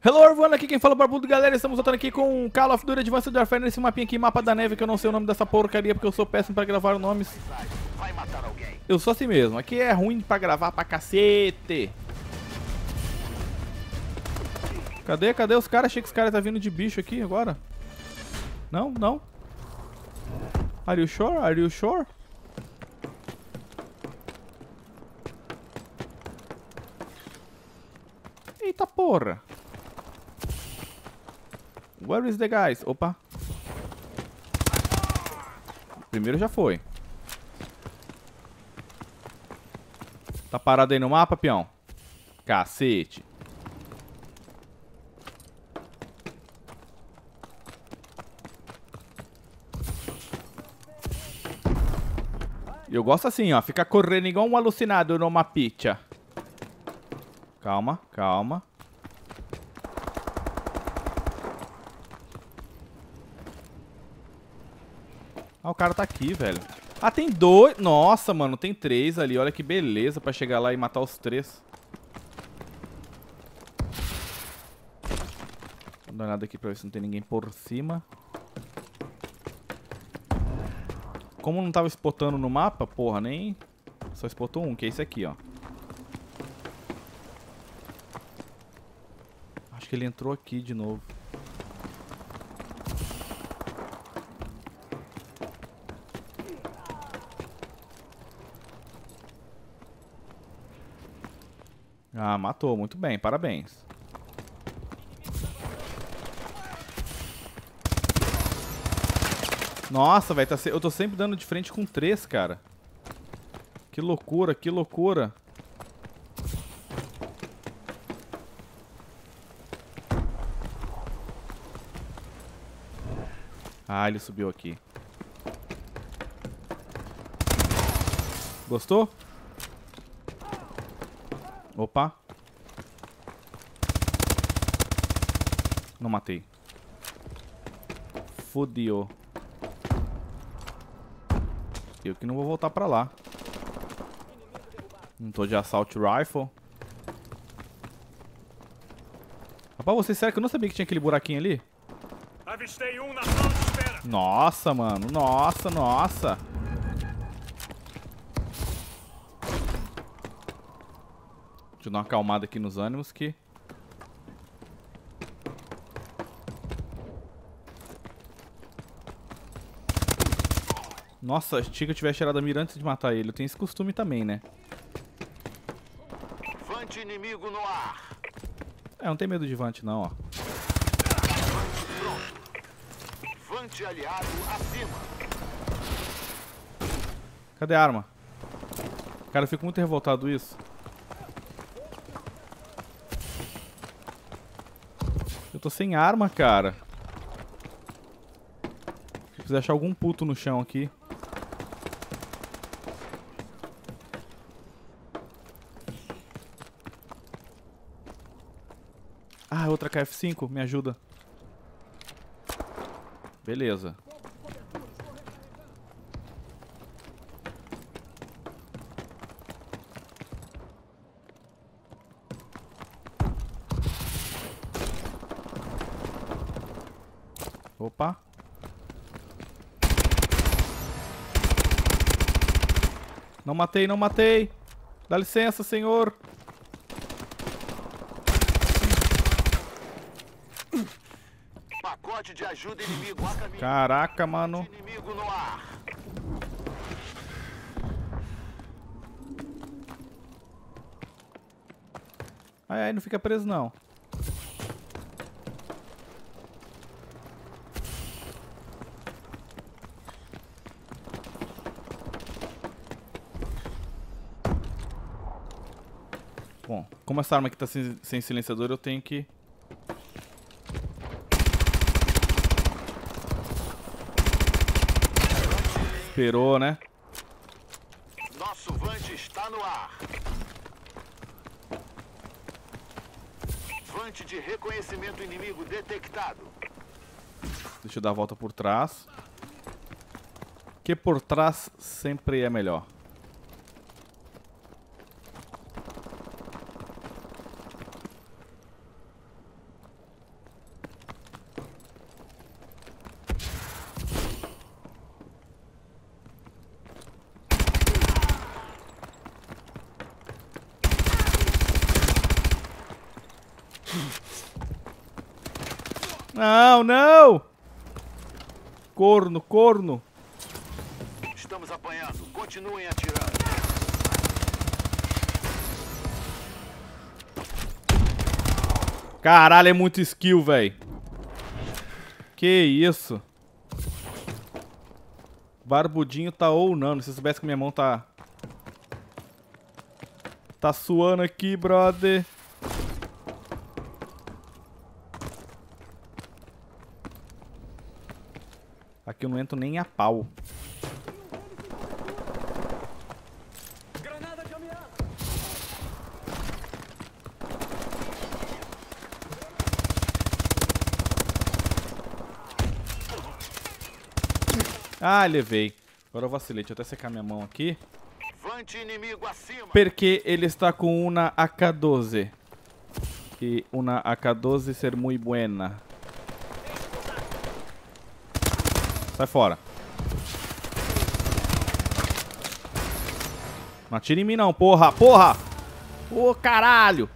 Hello everyone, aqui quem fala é o Barbudo, galera, estamos voltando aqui com Call of Duty Advanced Warfare nesse mapinha aqui, mapa da neve, que eu não sei o nome dessa porcaria porque eu sou péssimo pra gravar nomes. Eu sou assim mesmo, aqui é ruim pra gravar pra cacete. Cadê, cadê os caras? Achei que os caras tá vindo de bicho aqui agora. Não, não. Are you sure? Are you sure? Eita porra. Where is the guys? Opa. Primeiro já foi. Tá parado aí no mapa, peão? Cacete. Eu gosto assim, ó. Fica correndo igual um alucinado numa pizza. Calma, calma. Ah, o cara tá aqui, velho. Ah, tem dois. Nossa, mano, tem três ali. Olha que beleza pra chegar lá e matar os três. Vou dar uma olhada aqui pra ver se não tem ninguém por cima. Como não tava spotando no mapa, porra, nem... Só spotou um, que é esse aqui, ó. Acho que ele entrou aqui de novo. Matou. Muito bem. Parabéns. Nossa, velho. Tá se... Eu tô sempre dando de frente com três, cara. Que loucura, que loucura. Ah, ele subiu aqui. Gostou? Opa. Não matei. Fudeu. Eu que não vou voltar pra lá. Não tô de assault rifle. Rapaz, você sério que eu não sabia que tinha aquele buraquinho ali? Avistei um na sala de espera. Nossa, mano. Nossa, nossa. Deixa eu dar uma acalmada aqui nos ânimos que... Nossa, achei que eu tivesse tirado a mira antes de matar ele. Eu tenho esse costume também, né? Vante inimigo no ar. É, não tem medo de Vant não, ó. Vante aliado acima. Cadê a arma? Cara, eu fico muito revoltado isso. Eu tô sem arma, cara. Quiser achar algum puto no chão aqui. Ah, outra KF5, me ajuda. Beleza. Opa. Não matei, não matei. Dá licença, senhor. Pacote de ajuda inimigo a caminho. Caraca, mano. Inimigo no ar. Ai, ai, não fica preso não. Bom, como essa arma aqui tá sem, sem silenciador, eu tenho que... Esperou, né? Nosso Vante está no ar. Vante de reconhecimento inimigo detectado. Deixa eu dar a volta por trás. Que por trás sempre é melhor. Não, não! Corno, corno. Estamos apanhando. Continuem atirando. Caralho, é muito skill, velho. Que isso. Barbudinho tá ou não. Se eu soubesse que minha mão tá... Tá suando aqui, brother. Aqui eu não entro nem a pau. Ah, levei. Agora eu vacilei. Deixa eu até secar minha mão aqui. Porque ele está com uma AK-12. E uma AK-12 ser muito buena. Sai fora. Não atira em mim não, porra, porra! Ô, caralho!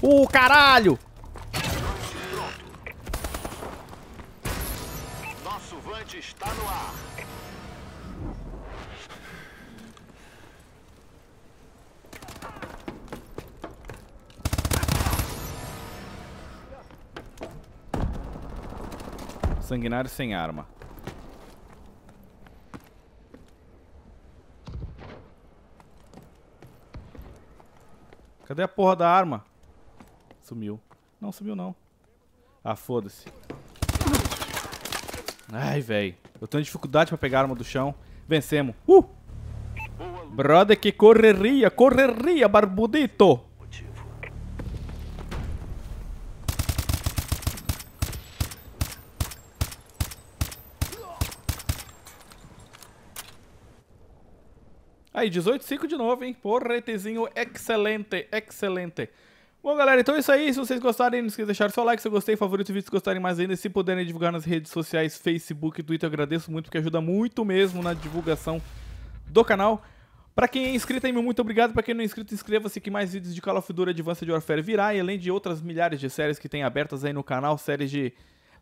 Ô, caralho! Nosso Vante está no ar. Sanguinário sem arma. Cadê a porra da arma? Sumiu. Não, sumiu não. Ah, foda-se. Ai, velho. Eu tenho dificuldade pra pegar a arma do chão. Vencemos. Uh! Brother, que correria, correria, barbudito. Aí, 18,5 de novo, hein? Porra, ETzinho excelente, excelente. Bom, galera, então é isso aí. Se vocês gostarem, não esqueça de deixar seu like se eu gostei, favorito vídeo se gostarem mais ainda. Se puderem divulgar nas redes sociais, Facebook e Twitter, agradeço muito, porque ajuda muito mesmo na divulgação do canal. Pra quem é inscrito aí, meu muito obrigado. Pra quem não é inscrito, inscreva-se que mais vídeos de Call of Duty Advanced Warfare virá. E além de outras milhares de séries que tem abertas aí no canal, séries de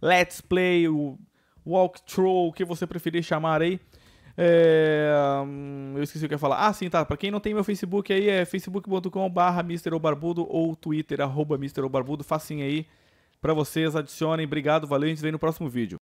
Let's Play, o Walkthrough, o que você preferir chamar aí. É, hum, eu esqueci o que ia falar. Ah, sim, tá. Pra quem não tem meu Facebook aí, é facebook.com barra Barbudo ou Twitter, arroba Barbudo. Facinho aí pra vocês, adicionem. Obrigado, valeu. A gente vê no próximo vídeo.